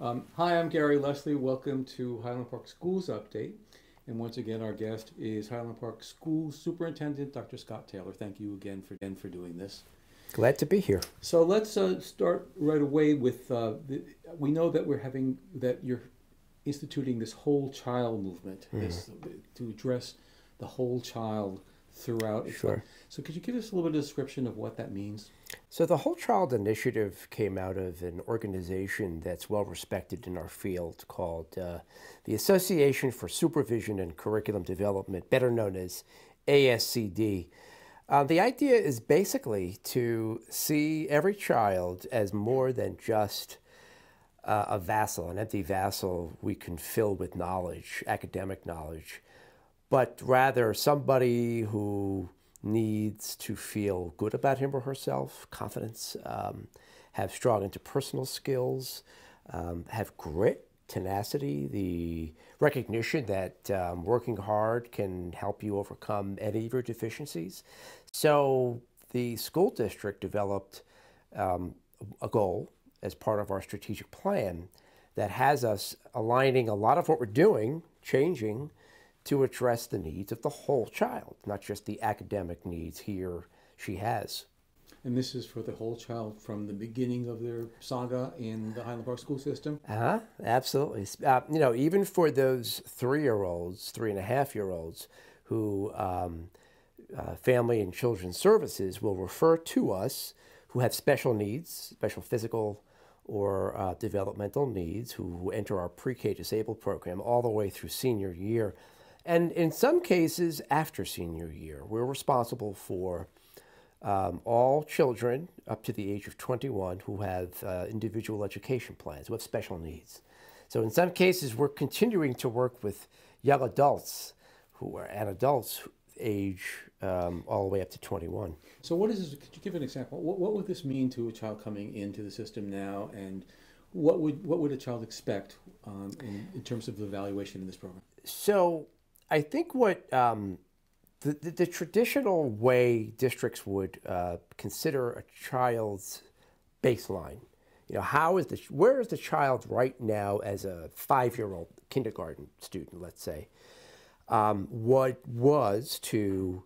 Um, hi, I'm Gary Leslie. Welcome to Highland Park Schools Update. And once again, our guest is Highland Park School Superintendent Dr. Scott Taylor. Thank you again for, again for doing this. Glad to be here. So let's uh, start right away with uh, the, we know that we're having that you're instituting this whole child movement Mm-hmm. this, to address the whole child throughout. Sure. So could you give us a little bit of description of what that means? So, the Whole Child Initiative came out of an organization that's well respected in our field called uh, the Association for Supervision and Curriculum Development, better known as ASCD. Uh, the idea is basically to see every child as more than just uh, a vassal, an empty vassal we can fill with knowledge, academic knowledge, but rather somebody who needs to feel good about him or herself, confidence, um, have strong interpersonal skills, um, have grit, tenacity, the recognition that um, working hard can help you overcome any of your deficiencies. So the school district developed um, a goal as part of our strategic plan that has us aligning a lot of what we're doing, changing to address the needs of the whole child, not just the academic needs he or she has. And this is for the whole child from the beginning of their saga in the Highland Park school system. Uh-huh, absolutely. Uh, you know, even for those three-year-olds, three and a half-year-olds, who um, uh, Family and Children's Services will refer to us, who have special needs, special physical or uh, developmental needs, who, who enter our pre-K disabled program all the way through senior year, and in some cases after senior year, we're responsible for um, all children up to the age of 21 who have uh, individual education plans, who have special needs. So in some cases, we're continuing to work with young adults who are and adults age um, all the way up to 21. So what is this? Could you give an example? What, what would this mean to a child coming into the system now, and what would what would a child expect um, in, in terms of the evaluation in this program? So I think what um, the, the, the traditional way districts would uh, consider a child's baseline, you know, how is the where is the child right now as a five-year-old kindergarten student, let's say, um, what was to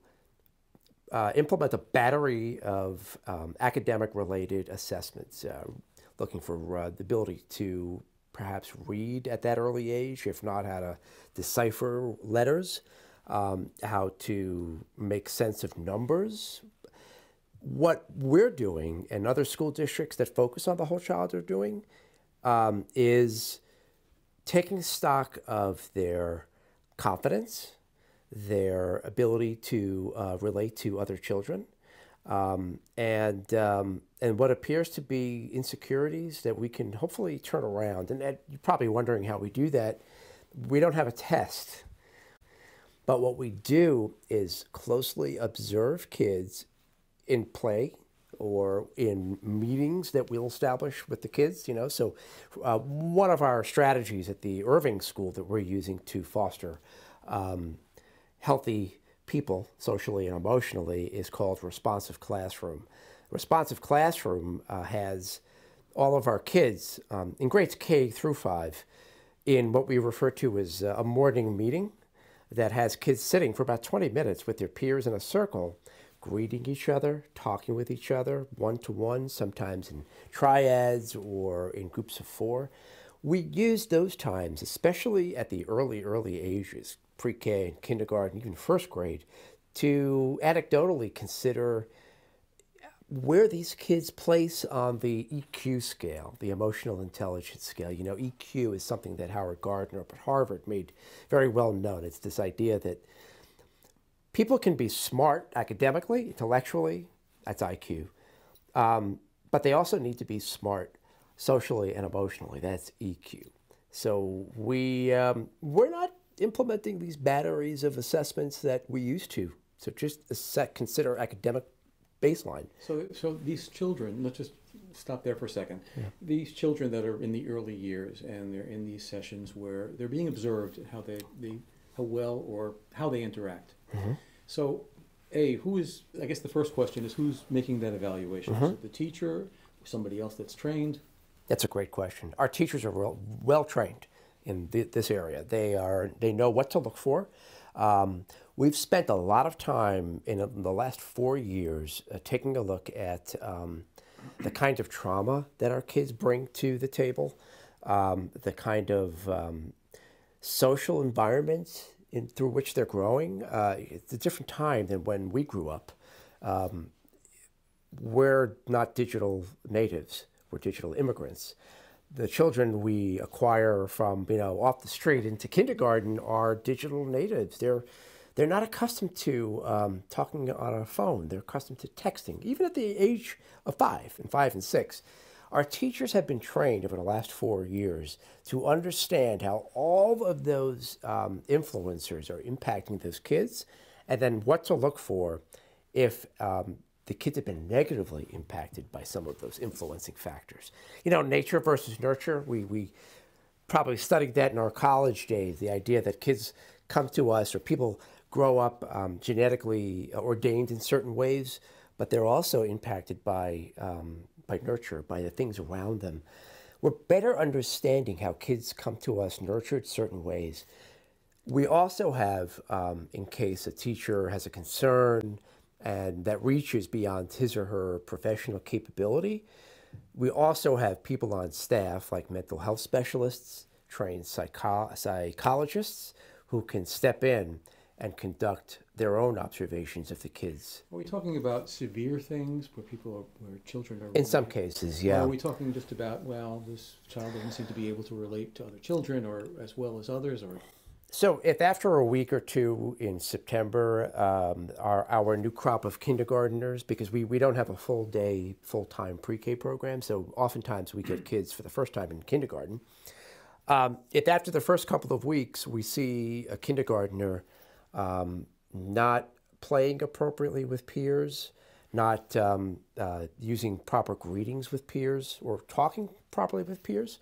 uh, implement a battery of um, academic-related assessments, uh, looking for uh, the ability to perhaps read at that early age, if not how to decipher letters, um, how to make sense of numbers. What we're doing, and other school districts that focus on the whole child are doing, um, is taking stock of their confidence, their ability to uh, relate to other children, um, and um, and what appears to be insecurities that we can hopefully turn around. And you're probably wondering how we do that. We don't have a test, but what we do is closely observe kids in play or in meetings that we'll establish with the kids. You know, so uh, one of our strategies at the Irving School that we're using to foster um, healthy people socially and emotionally is called responsive classroom. Responsive classroom uh, has all of our kids um, in grades K through five in what we refer to as a morning meeting that has kids sitting for about 20 minutes with their peers in a circle, greeting each other, talking with each other, one to one, sometimes in triads or in groups of four. We use those times, especially at the early, early ages, pre K and kindergarten, even first grade, to anecdotally consider where these kids place on the EQ scale, the emotional intelligence scale. You know, EQ is something that Howard Gardner up at Harvard made very well known. It's this idea that people can be smart academically, intellectually, that's IQ, um, but they also need to be smart socially and emotionally, that's EQ. So we, um, we're not implementing these batteries of assessments that we used to. So just set, consider academic baseline. So, so these children, let's just stop there for a second. These children that are in the early years and they're in these sessions where they're being observed how they, they how well or how they interact. Mm-hmm. So, a who is? I guess the first question is who's making that evaluation? Mm-hmm. Is it the teacher, somebody else that's trained? That's a great question. Our teachers are well, well trained in th- this area. They are they know what to look for. Um, we've spent a lot of time in, in the last four years uh, taking a look at um, the kind of trauma that our kids bring to the table, um, the kind of um, social environments in, through which they're growing. Uh, it's a different time than when we grew up. Um, we're not digital natives. We're digital immigrants. The children we acquire from you know off the street into kindergarten are digital natives. They're they're not accustomed to um, talking on a phone. They're accustomed to texting, even at the age of five and five and six. Our teachers have been trained over the last four years to understand how all of those um, influencers are impacting those kids, and then what to look for if um, the kids have been negatively impacted by some of those influencing factors. You know, nature versus nurture, we, we probably studied that in our college days the idea that kids come to us or people grow up um, genetically ordained in certain ways, but they're also impacted by, um, by nurture, by the things around them. We're better understanding how kids come to us nurtured certain ways. We also have, um, in case a teacher has a concern, and that reaches beyond his or her professional capability. We also have people on staff like mental health specialists, trained psycho- psychologists who can step in and conduct their own observations of the kids. Are we talking about severe things where people are, where children are? In some cases, yeah. Or are we talking just about, well, this child doesn't seem to be able to relate to other children or as well as others, or so if after a week or two in September, um, our, our new crop of kindergarteners, because we, we don't have a full day, full time pre K program, so oftentimes we get kids for the first time in kindergarten. Um, if after the first couple of weeks we see a kindergartner um, not playing appropriately with peers, not um, uh, using proper greetings with peers, or talking properly with peers,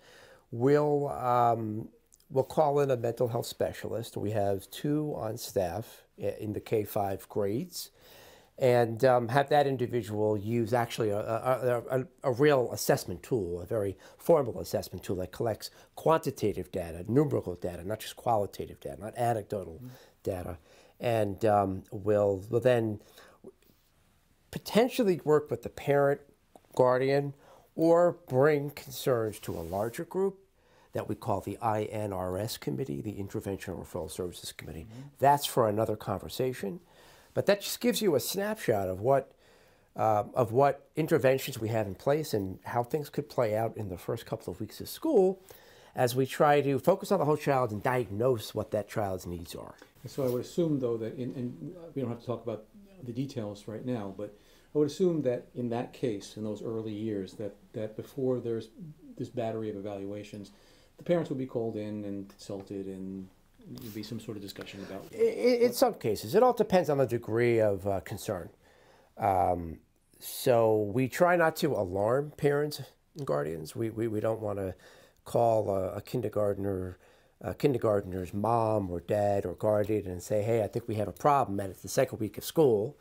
we'll um, we'll call in a mental health specialist. We have two on staff in the K 5 grades and um, have that individual use actually a, a, a, a, real assessment tool, a very formal assessment tool that collects quantitative data, numerical data, not just qualitative data, not anecdotal mm-hmm. data, and um, will will then potentially work with the parent, guardian, or bring concerns to a larger group that we call the I&RS committee, the Intervention Referral Services Committee. Mm-hmm. That's for another conversation, but that just gives you a snapshot of what uh, of what interventions we have in place and how things could play out in the first couple of weeks of school as we try to focus on the whole child and diagnose what that child's needs are. So I would assume, though, that in, and we don't have to talk about the details right now, but I would assume that in that case, in those early years, that, that before there's this battery of evaluations, the parents would be called in and consulted and there'd be some sort of discussion about in, in some cases it all depends on the degree of uh, concern. Um, so we try not to alarm parents and guardians. We, we, we don't want to call a, a kindergartner a kindergartner's mom or dad or guardian and say hey i think we have a problem and it's the second week of school.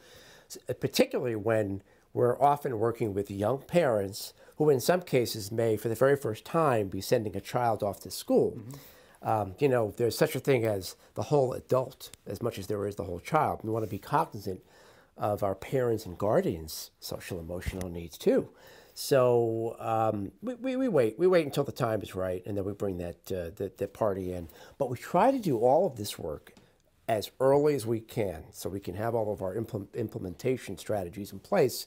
Particularly when we're often working with young parents who, in some cases, may, for the very first time, be sending a child off to school. Mm-hmm. Um, you know, there's such a thing as the whole adult as much as there is the whole child. We want to be cognizant of our parents and guardians' social emotional needs too. So um, we, we, we, wait. We wait until the time is right, and then we bring that, uh, that, that party in. But we try to do all of this work as early as we can so we can have all of our implement, implementation strategies in place,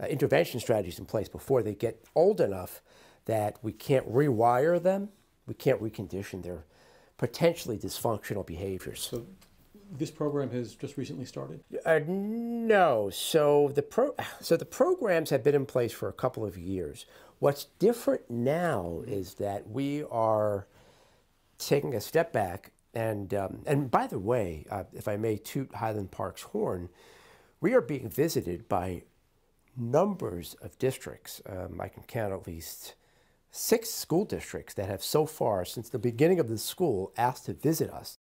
uh, intervention strategies in place before they get old enough that we can't rewire them, we can't recondition their potentially dysfunctional behaviors. So this program has just recently started? Uh, no. So the pro- so the programs have been in place for a couple of years. What's different now is that we are taking a step back and, um, and by the way, uh, if I may toot Highland Park's horn, we are being visited by numbers of districts. Um, I can count at least six school districts that have so far, since the beginning of the school, asked to visit us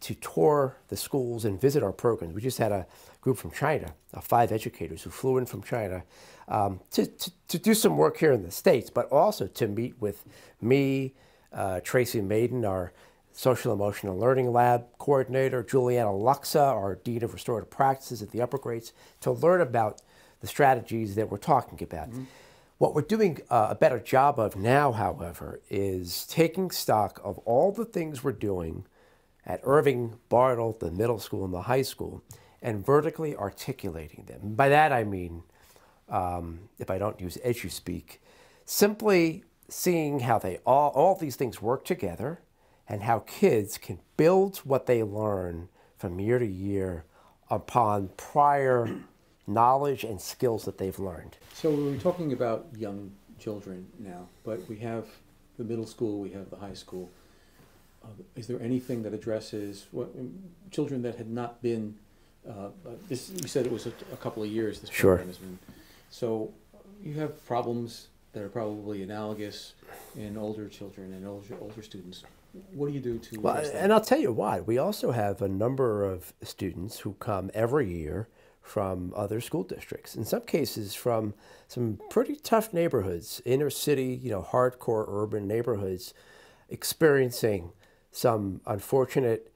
to tour the schools and visit our programs. We just had a group from China, uh, five educators who flew in from China um, to, to, to, do some work here in the States, but also to meet with me, uh, Tracy Maiden, our Social Emotional Learning Lab coordinator, Juliana Luxa, our Dean of Restorative Practices at the upper grades, to learn about the strategies that we're talking about. Mm-hmm. What we're doing uh, a better job of now, however, is taking stock of all the things we're doing at Irving, Bartle, the middle school, and the high school, and vertically articulating them. By that I mean, um, if I don't use EduSpeak, simply seeing how they all, all these things work together and how kids can build what they learn from year to year upon prior knowledge and skills that they've learned. So we're talking about young children now, but we have the middle school, we have the high school. Uh, is there anything that addresses what, um, children that had not been? Uh, uh, this you said it was a, a couple of years. This sure. program has been. So you have problems that are probably analogous in older children and older older students. What do you do to? Well, and I'll tell you why. We also have a number of students who come every year from other school districts. In some cases, from some pretty tough neighborhoods, inner city, you know, hardcore urban neighborhoods, experiencing some unfortunate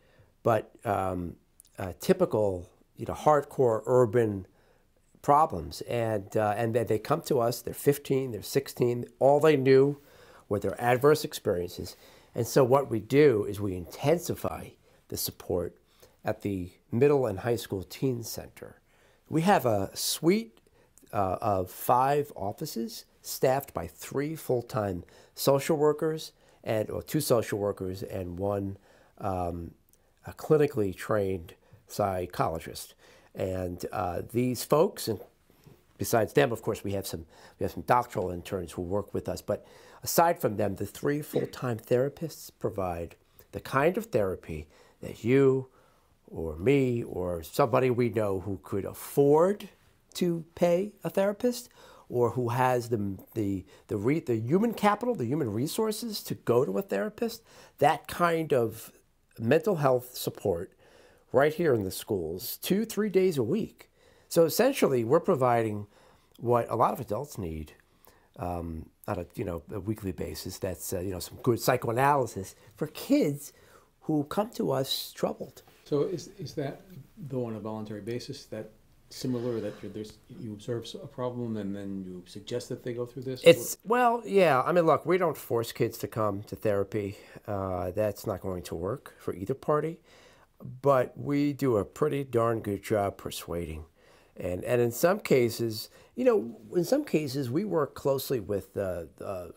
but um, uh, typical, you know, hardcore urban problems. And uh, and they come to us. They're 15, they're 16. All they knew were their adverse experiences. And so what we do is we intensify the support at the middle and high school teen center. We have a suite uh, of five offices staffed by three full-time social workers and or two social workers and one um, a clinically trained psychologist. And uh, these folks, besides them, of course, we have some we have some doctoral interns who work with us. But aside from them, the three full-time therapists provide the kind of therapy that you or me or somebody we know who could afford to pay a therapist or who has the, the, the, re, the human capital, the human resources to go to a therapist, that kind of mental health support right here in the schools, two, three days a week. So essentially, we're providing what a lot of adults need um, on a you know a weekly basis. That's uh, you know some good psychoanalysis for kids who come to us troubled. So is, is that, though on a voluntary basis, that similar that there's you observe a problem and then you suggest that they go through this? It's well, yeah. I mean, look, we don't force kids to come to therapy. Uh, that's not going to work for either party. But we do a pretty darn good job persuading, and and in some cases, you know, in some cases we work closely with uh, uh,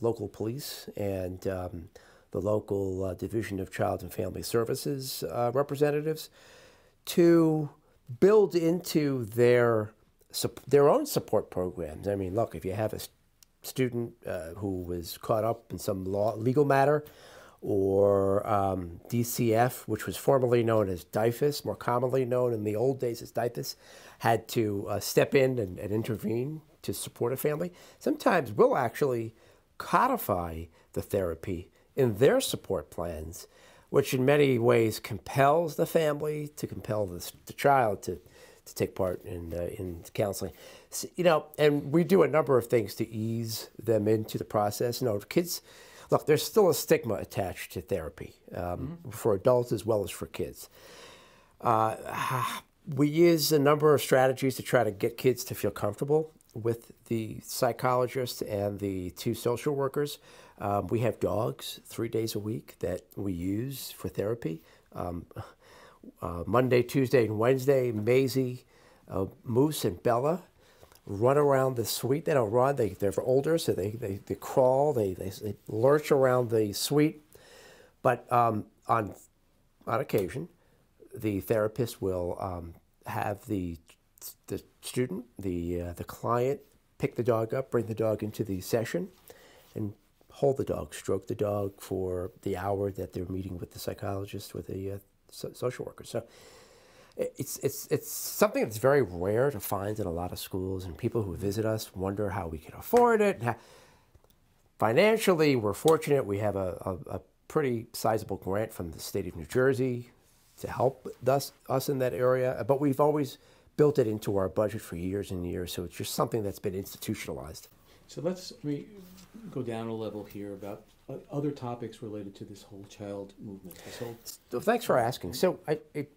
local police and. Um, the local uh, Division of Child and Family Services uh, representatives to build into their their own support programs. I mean, look, if you have a student uh, who was caught up in some law, legal matter, or um, DCF, which was formerly known as DYFS, more commonly known in the old days as DYFS, had to uh, step in and, and intervene to support a family. Sometimes we'll actually codify the therapy in their support plans, which in many ways compels the family to compel the, the child to, to take part in, uh, in counseling. So, you know, and we do a number of things to ease them into the process. You know, kids, look, there's still a stigma attached to therapy um, mm-hmm. for adults as well as for kids. Uh, we use a number of strategies to try to get kids to feel comfortable with the psychologist and the two social workers. Um, we have dogs three days a week that we use for therapy. Um, uh, Monday, Tuesday, and Wednesday, Maisie, uh, Moose, and Bella run around the suite. They don't run, they, they're older, so they, they, they crawl, they, they, they lurch around the suite. But um, on, on occasion, the therapist will um, have the, the student, the, uh, the client, pick the dog up, bring the dog into the session, and hold the dog, stroke the dog for the hour that they're meeting with the psychologist, with the uh, so social worker. So it's, it's, it's something that's very rare to find in a lot of schools, and people who visit us wonder how we can afford it. Financially, we're fortunate. We have a, a, a pretty sizable grant from the state of New Jersey to help us, us in that area, but we've always built it into our budget for years and years. So it's just something that's been institutionalized. So let's re- go down a level here about uh, other topics related to this whole child movement. This whole So thanks for asking. So I, it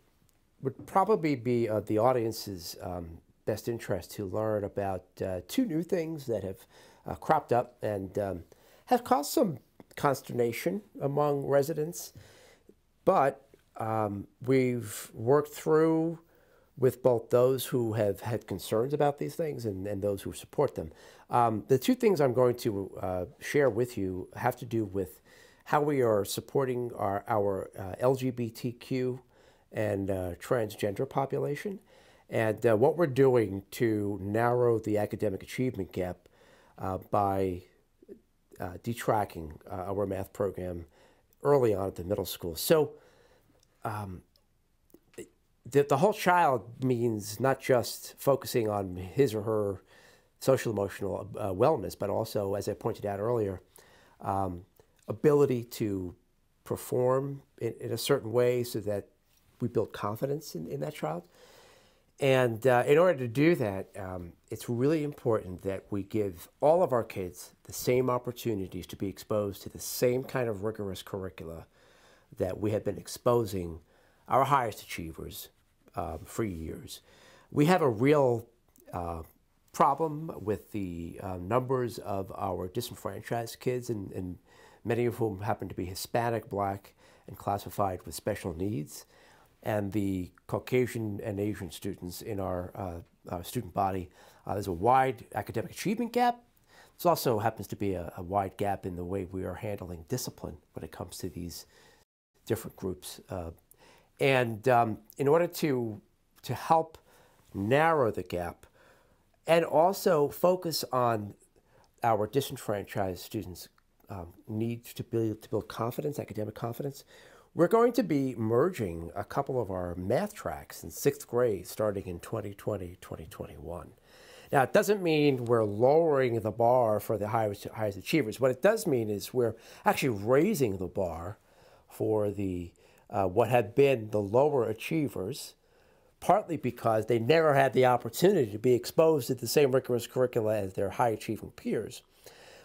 would probably be uh, the audience's um, best interest to learn about uh, two new things that have uh, cropped up and um, have caused some consternation among residents. But um, we've worked through with both those who have had concerns about these things and, and those who support them. Um, the two things I'm going to uh, share with you have to do with how we are supporting our, our uh, LGBTQ and uh, transgender population and uh, what we're doing to narrow the academic achievement gap uh, by uh, detracking our math program early on at the middle school. So, um, the, the whole child means not just focusing on his or her social emotional uh, wellness, but also, as I pointed out earlier, um, ability to perform in, in, a certain way so that we build confidence in, in that child. And uh, in order to do that, um, it's really important that we give all of our kids the same opportunities to be exposed to the same kind of rigorous curricula that we have been exposing our highest achievers um, for years. We have a real uh, problem with the uh, numbers of our disenfranchised kids, and, and, many of whom happen to be Hispanic, Black, and classified with special needs, and the Caucasian and Asian students in our, uh, our student body. Uh, there's a wide academic achievement gap. There also happens to be a, a wide gap in the way we are handling discipline when it comes to these different groups uh, and um, in order to, to help narrow the gap and also focus on our disenfranchised students' um, need to build, to build confidence, academic confidence, we're going to be merging a couple of our math tracks in sixth grade starting in 2020, 2021. Now, it doesn't mean we're lowering the bar for the highest, highest achievers. What it does mean is we're actually raising the bar for the uh, what had been the lower achievers, partly because they never had the opportunity to be exposed to the same rigorous curricula as their high achieving peers.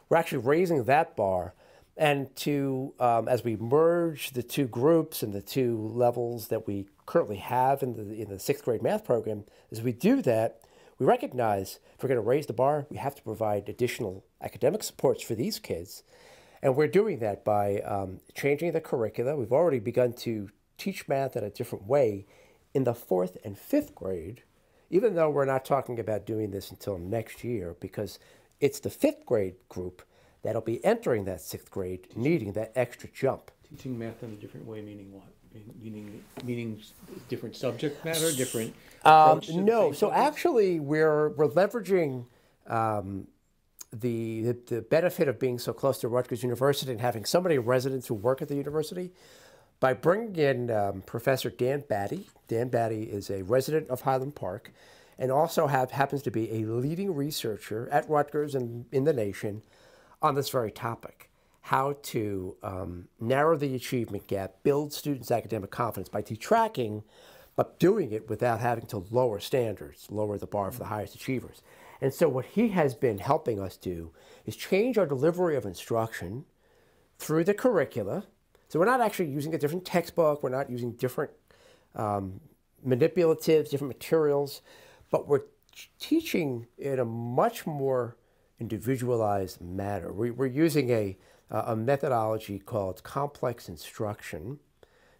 We're actually raising that bar. And to, um, as we merge the two groups and the two levels that we currently have in the, in the sixth grade math program, as we do that, we recognize if we're going to raise the bar, we have to provide additional academic supports for these kids. And we're doing that by um, changing the curricula. We've already begun to teach math in a different way in the fourth and fifth grade, even though we're not talking about doing this until next year, because it's the fifth grade group that'll be entering that sixth grade, needing that extra jump. Teaching math in a different way, meaning what? Meaning, meaning different subject matter, different. Um, no, so subject? actually, we're we're leveraging um, the, the benefit of being so close to Rutgers University and having so many residents who work at the university by bringing in um, Professor Dan Battey. Dan Battey is a resident of Highland Park and also have, happens to be a leading researcher at Rutgers and in the nation on this very topic how to um, narrow the achievement gap, build students' academic confidence by detracking, but doing it without having to lower standards, lower the bar for the highest achievers. And so, what he has been helping us do is change our delivery of instruction through the curricula. So, we're not actually using a different textbook, we're not using different um, manipulatives, different materials, but we're teaching in a much more individualized manner. We, are using a, a methodology called complex instruction.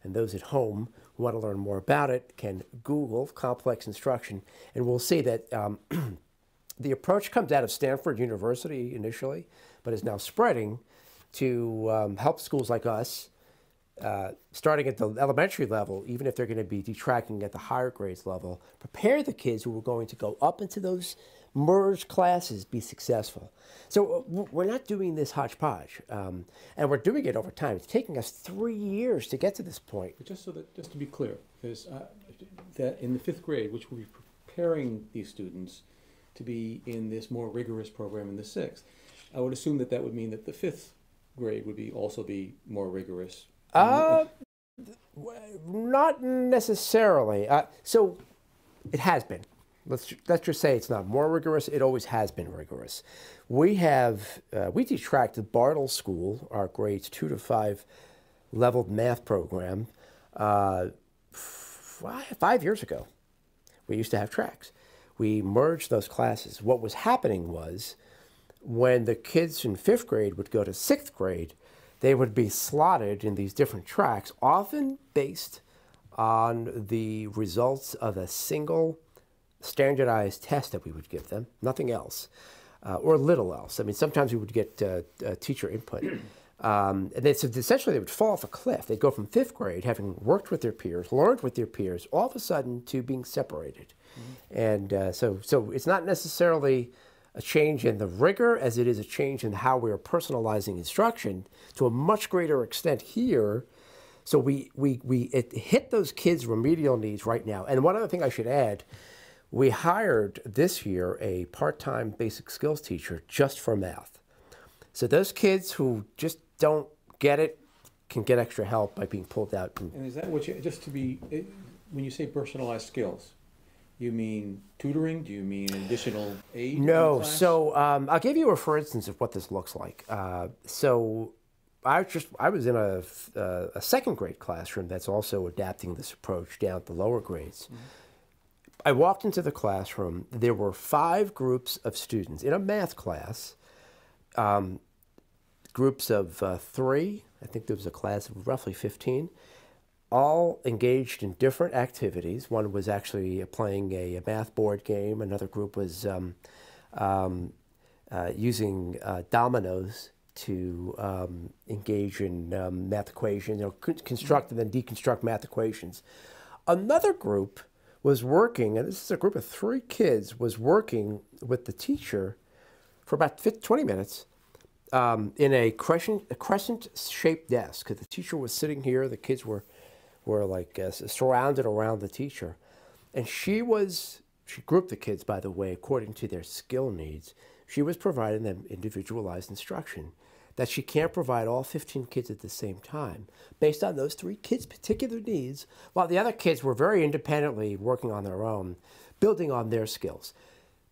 And those at home who want to learn more about it can Google complex instruction, and we'll see that um, The approach comes out of Stanford University initially, but is now spreading to um, help schools like us, uh, starting at the elementary level, even if they're going to be detracking at the higher grades level, prepare the kids who are going to go up into those merged classes be successful. So uh, we're not doing this hodgepodge, um, and we're doing it over time. It's taking us three years to get to this point. But just so that, just to be clear, uh, that in the fifth grade, which be preparing these students to be in this more rigorous program in the sixth. I would assume that that would mean that the fifth grade would be also be more rigorous. Uh, not necessarily. Uh, so it has been. Let's let's just say it's not more rigorous. It always has been rigorous. We have uh, we teach track at Bartle School, our grades two to five leveled math program. Uh, five years ago, we used to have tracks. We merged those classes. What was happening was when the kids in fifth grade would go to sixth grade, they would be slotted in these different tracks, often based on the results of a single standardized test that we would give them, nothing else, uh, or little else. I mean, sometimes we would get uh, uh, teacher input. Um, and they, essentially, they would fall off a cliff. They'd go from fifth grade, having worked with their peers, learned with their peers, all of a sudden to being separated. Mm-hmm. And uh, so, so it's not necessarily a change in the rigor as it is a change in how we are personalizing instruction to a much greater extent here. So we, we, we it hit those kids' remedial needs right now. And one other thing I should add, we hired this year a part-time basic skills teacher just for math. So those kids who just don't get it can get extra help by being pulled out. And is that what you, just to be, when you say personalized skills, you mean tutoring? Do you mean additional aid? No. So um, I'll give you a for instance of what this looks like. Uh, so I just I was in a, uh, a second grade classroom that's also adapting this approach down at the lower grades. Mm-hmm. I walked into the classroom. There were five groups of students in a math class. Um, groups of uh, three. I think there was a class of roughly 15 all engaged in different activities. One was actually playing a, a math board game. Another group was um, um, uh, using uh, dominoes to um, engage in um, math equations, you know, construct and then deconstruct math equations. Another group was working, and this is a group of three kids, was working with the teacher for about 50, 20 minutes um, in a crescent, a crescent shaped desk. The teacher was sitting here, the kids were were like uh, surrounded around the teacher. And she was, she grouped the kids, by the way, according to their skill needs. She was providing them individualized instruction that she can't provide all 15 kids at the same time based on those three kids' particular needs, while the other kids were very independently working on their own, building on their skills.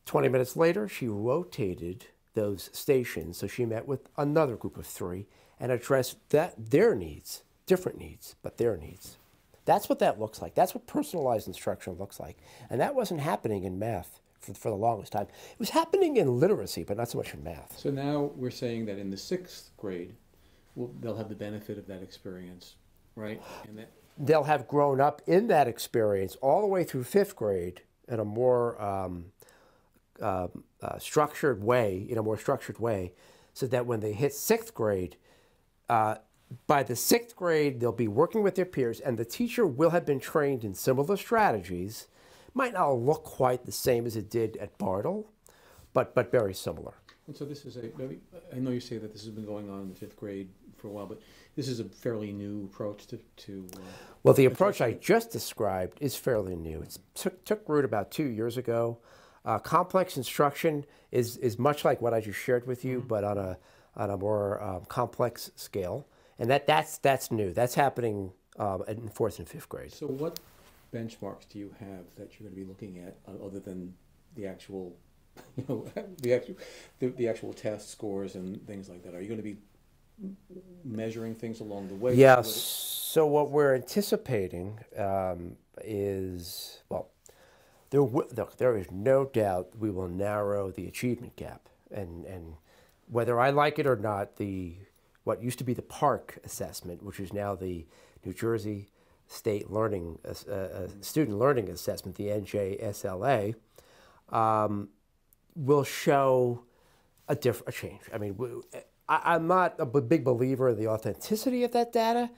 20 minutes later, she rotated those stations, so she met with another group of three and addressed that, their needs, different needs, but their needs. That's what that looks like. That's what personalized instruction looks like. And that wasn't happening in math for, for the longest time. It was happening in literacy, but not so much in math. So now we're saying that in the sixth grade, well, they'll have the benefit of that experience, right? And that they'll have grown up in that experience all the way through fifth grade in a more um, uh, uh, structured way, in a more structured way, so that when they hit sixth grade, uh, by the sixth grade, they'll be working with their peers, and the teacher will have been trained in similar strategies. Might not look quite the same as it did at Bartle, but, but very similar. And so this is a, I know you say that this has been going on in the fifth grade for a while, but this is a fairly new approach to. to uh, well, the approach I just described is fairly new. It took, took root about two years ago. Uh, complex instruction is, is much like what I just shared with you, mm-hmm. but on a, on a more um, complex scale and that that's that's new. That's happening um, in fourth and fifth grade. So, what benchmarks do you have that you're going to be looking at uh, other than the actual, you know, the actual the, the actual test scores and things like that? Are you going to be measuring things along the way? Yes. So what we're anticipating um, is well, there look, there is no doubt we will narrow the achievement gap, and and whether I like it or not, the what used to be the PARCC assessment, which is now the New Jersey State Learning uh, uh, Student Learning Assessment, the NJSLA, um, will show a different change. I mean, I, am not a big believer in the authenticity of that data,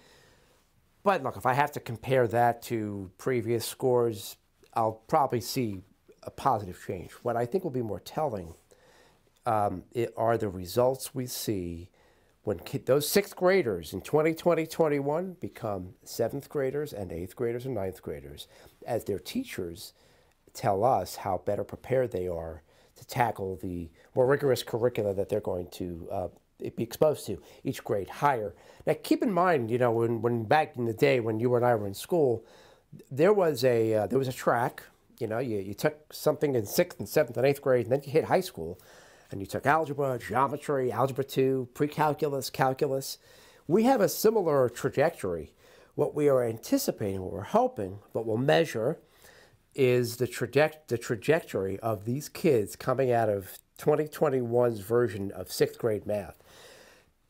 but look, if I have to compare that to previous scores, I'll probably see a positive change. What I think will be more telling um, are the results we see when those sixth graders in 2020 21 become seventh graders and eighth graders and ninth graders, as their teachers tell us how better prepared they are to tackle the more rigorous curricula that they're going to uh, be exposed to, each grade higher. Now, keep in mind, you know, when, when back in the day when you and I were in school, there was a uh, there was a track. You know, you, you took something in sixth and seventh and eighth grade, and then you hit high school, and you took algebra, geometry, algebra two, pre-calculus, calculus. We have a similar trajectory. What we are anticipating, what we're hoping, what we'll measure, is the, traje- the trajectory of these kids coming out of 2021's version of sixth grade math.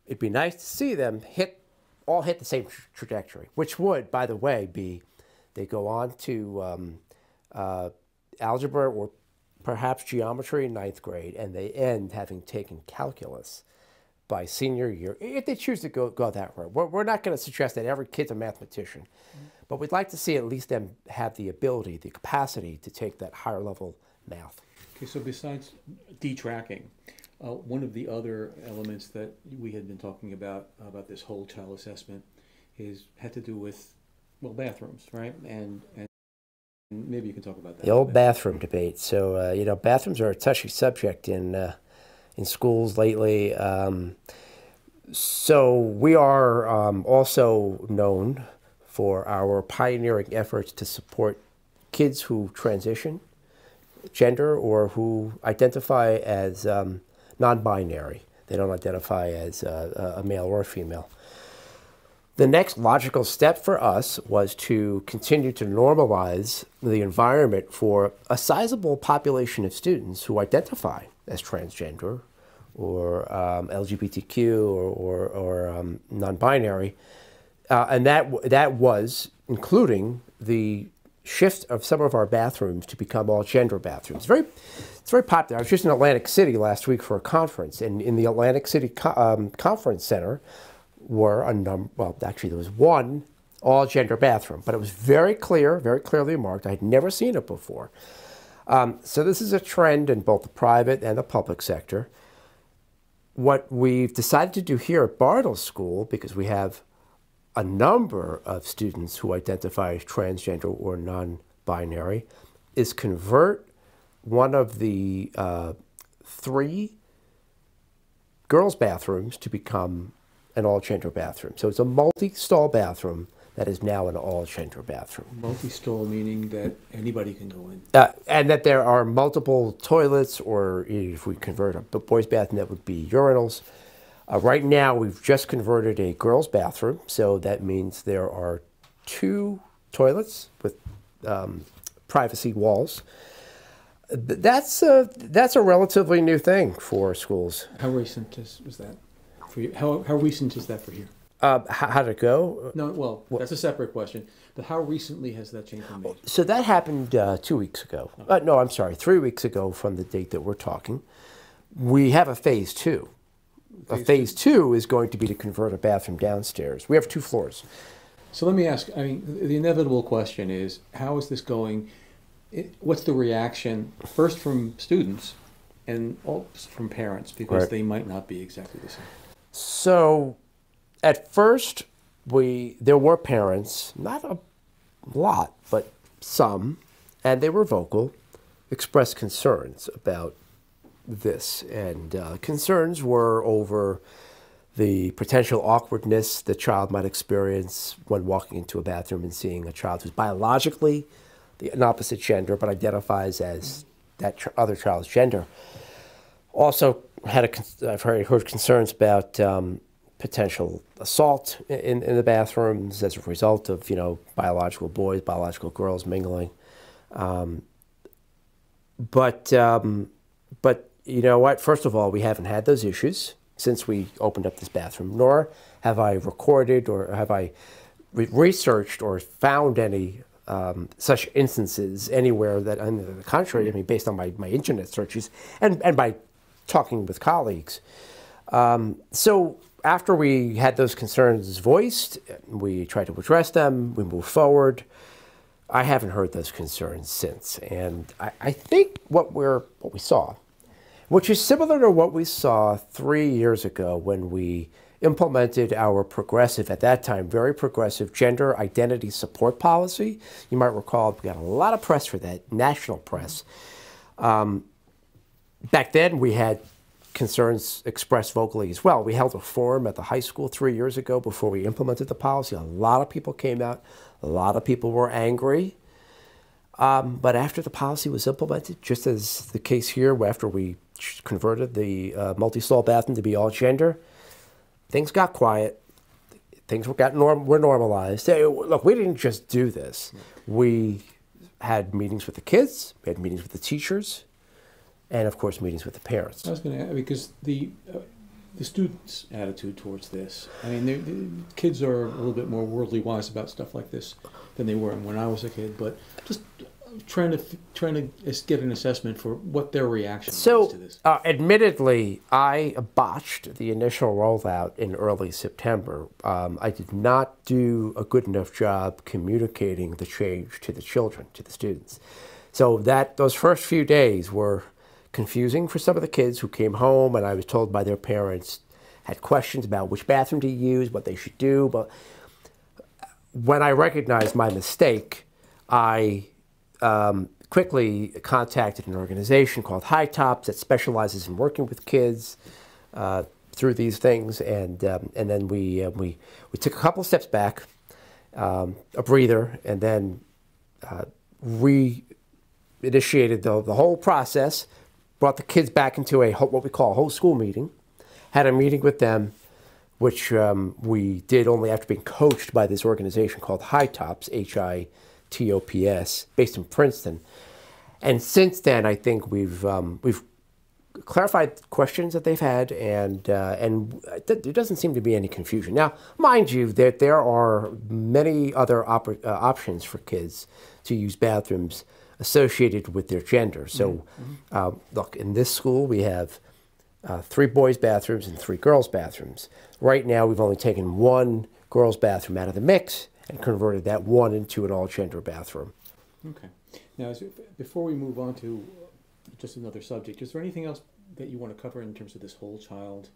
It'd be nice to see them hit all hit the same tra- trajectory, which would, by the way, be they go on to um, uh, algebra or perhaps geometry in ninth grade, and they end having taken calculus by senior year, if they choose to go, go that route. We're, we're not going to suggest that every kid's a mathematician, mm-hmm. but we'd like to see at least them have the ability, the capacity to take that higher level math. Okay, so besides detracking, uh, one of the other elements that we had been talking about about this whole child assessment is had to do with well bathrooms, right? And and maybe you can talk about that. The old bathroom debate. So uh, you know, bathrooms are a touchy subject in uh, in schools lately. Um, so we are um, also known for our pioneering efforts to support kids who transition gender or who identify as um, non binary. They don't identify as a, a male or a female. The next logical step for us was to continue to normalize the environment for a sizable population of students who identify as transgender or um, LGBTQ or, or, or um, non binary. Uh, and that, that was including the shift of some of our bathrooms to become all gender bathrooms. Very, it's very popular. I was just in Atlantic City last week for a conference, and in the Atlantic City co um, Conference Center were a number, well, actually, there was one all gender bathroom, but it was very clear, very clearly marked. I had never seen it before. Um, so, this is a trend in both the private and the public sector. What we've decided to do here at Bartle School, because we have a number of students who identify as transgender or non binary is convert one of the uh, three girls' bathrooms to become an all gender bathroom. So it's a multi stall bathroom that is now an all gender bathroom. Multi stall meaning that anybody can go in. Uh, and that there are multiple toilets, or if we convert a boys' bathroom, that would be urinals. Uh, right now, we've just converted a girls' bathroom, so that means there are two toilets with um, privacy walls. That's a, that's a relatively new thing for schools. How recent is, was that for you? How, how recent is that for you? Uh, how, did it go? No, well, that's a separate question. But how recently has that change been made? So that happened uh, two weeks ago. Uh, no, I'm sorry, three weeks ago from the date that we're talking. We have a phase two a phase two is going to be to convert a bathroom downstairs. We have two floors. So let me ask. I mean, the inevitable question is, how is this going? what's the reaction first from students and from parents because right. they might not be exactly the same. So, at first, we there were parents, not a lot, but some, and they were vocal, expressed concerns about this, and uh, concerns were over the potential awkwardness the child might experience when walking into a bathroom and seeing a child who's biologically an opposite gender but identifies as that other child's gender. Also, had a, I've heard, heard concerns about um, potential assault in, in the bathrooms as a result of you know biological boys, biological girls mingling. Um, but um, but you know what? First of all, we haven't had those issues since we opened up this bathroom, nor have I recorded or have I re researched or found any um, such instances anywhere that, on the contrary, I mean, based on my, my internet searches and, and by talking with colleagues. Um, so after we had those concerns voiced, we tried to address them, we moved forward. I haven't heard those concerns since. And I, I think what, we're, what we saw which is similar to what we saw three years ago when we implemented our progressive, at that time, very progressive gender identity support policy. You might recall we got a lot of press for that, national press. Um, back then, we had concerns expressed vocally as well. We held a forum at the high school three years ago before we implemented the policy. A lot of people came out. A lot of people were angry. Um, but after the policy was implemented, just as the case here, after we converted the uh, multi-stall bathroom to be all gender, things got quiet. Things were got norm- were normalized. Look, we didn't just do this. We had meetings with the kids. We had meetings with the teachers, and of course, meetings with the parents. I was going to because the uh, the students' attitude towards this. I mean, the kids are a little bit more worldly wise about stuff like this than they were when I was a kid. But just trying to trying to get an assessment for what their reaction so, to this. Uh, admittedly, I botched the initial rollout in early September. Um, I did not do a good enough job communicating the change to the children, to the students. So that those first few days were confusing for some of the kids who came home, and I was told by their parents had questions about which bathroom to use, what they should do. But when I recognized my mistake, I um, quickly contacted an organization called HiTOPS that specializes in working with kids uh, through these things, and um, and then we uh, we we took a couple steps back, um, a breather, and then uh, re initiated the, the whole process brought the kids back into a what we call a whole school meeting, had a meeting with them, which um, we did only after being coached by this organization called HiTOPS, H I T O P S, based in Princeton. And since then, I think we've um, we've clarified questions that they've had, and uh, and th- there doesn't seem to be any confusion. Now, mind you, that there are many other op- uh, options for kids to use bathrooms associated with their gender. So, mm-hmm. uh, look, in this school, we have uh, three boys' bathrooms and three girls' bathrooms. Right now, we've only taken one girls' bathroom out of the mix and converted that one into an all gender bathroom. Okay. Now, before we move on to just another subject, is there anything else that you want to cover in terms of this whole child?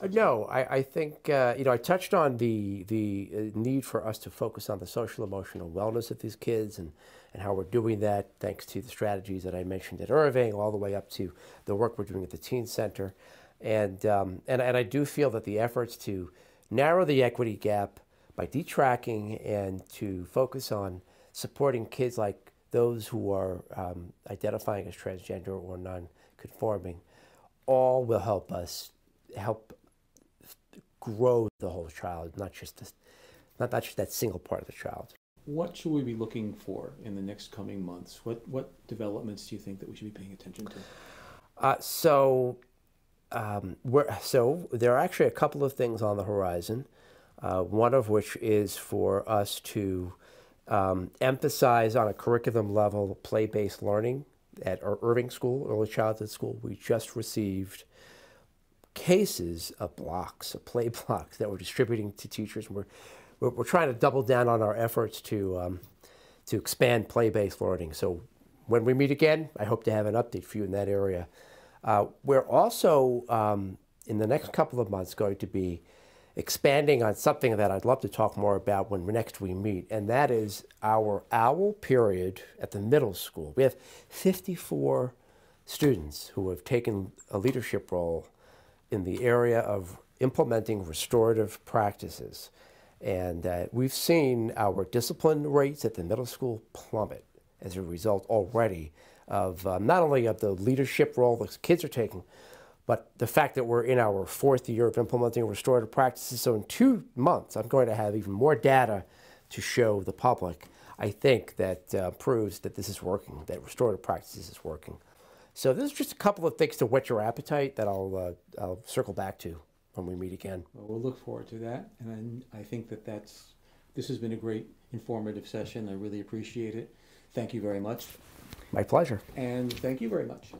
Uh, no, I, I think uh, you know I touched on the the uh, need for us to focus on the social emotional wellness of these kids and and how we're doing that thanks to the strategies that I mentioned at Irving, all the way up to the work we're doing at the Teen Center, and um, and and I do feel that the efforts to narrow the equity gap by detracking and to focus on supporting kids like those who are um, identifying as transgender or non-conforming, all will help us help grow the whole child, not just this, not, not just that single part of the child. What should we be looking for in the next coming months? What what developments do you think that we should be paying attention to? Uh, so, um, so there are actually a couple of things on the horizon. Uh, one of which is for us to um, emphasize on a curriculum level play-based learning at our Irving School, early childhood school. We just received cases of blocks, of play blocks that we're distributing to teachers. And We're, we're, we're trying to double down on our efforts to, um, to expand play-based learning. So when we meet again, I hope to have an update for you in that area. Uh, we're also, um, in the next couple of months, going to be expanding on something that I'd love to talk more about when next we meet, and that is our OWL period at the middle school. We have 54 students who have taken a leadership role in the area of implementing restorative practices. And uh, we've seen our discipline rates at the middle school plummet as a result already of um, not only of the leadership role the kids are taking, but the fact that we're in our fourth year of implementing restorative practices. So in two months, I'm going to have even more data to show the public. I think that uh, proves that this is working, that restorative practices is working. So this is just a couple of things to whet your appetite that I'll, uh, I'll circle back to when we meet again. Well, we'll look forward to that, and I, I think that that's this has been a great informative session. I really appreciate it. Thank you very much. My pleasure. And thank you very much.